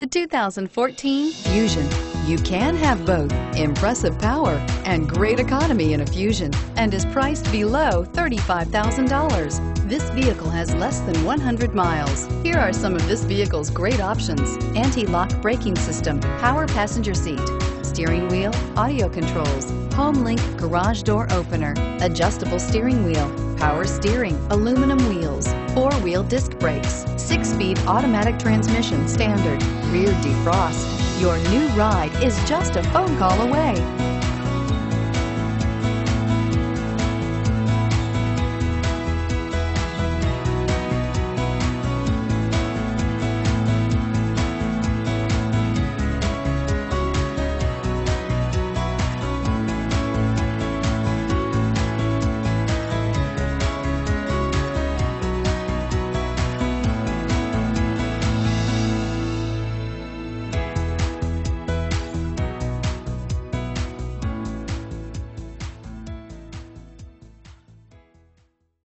The 2014 Fusion. You can have both impressive power and great economy in a Fusion and is priced below $35,000. This vehicle has less than 100 miles. Here are some of this vehicle's great options. Anti-lock braking system, power passenger seat, steering wheel, audio controls, HomeLink garage door opener, adjustable steering wheel, power steering, aluminum wheels, four-wheel disc brakes, six-speed automatic transmission standard, rear defrost. Your new ride is just a phone call away.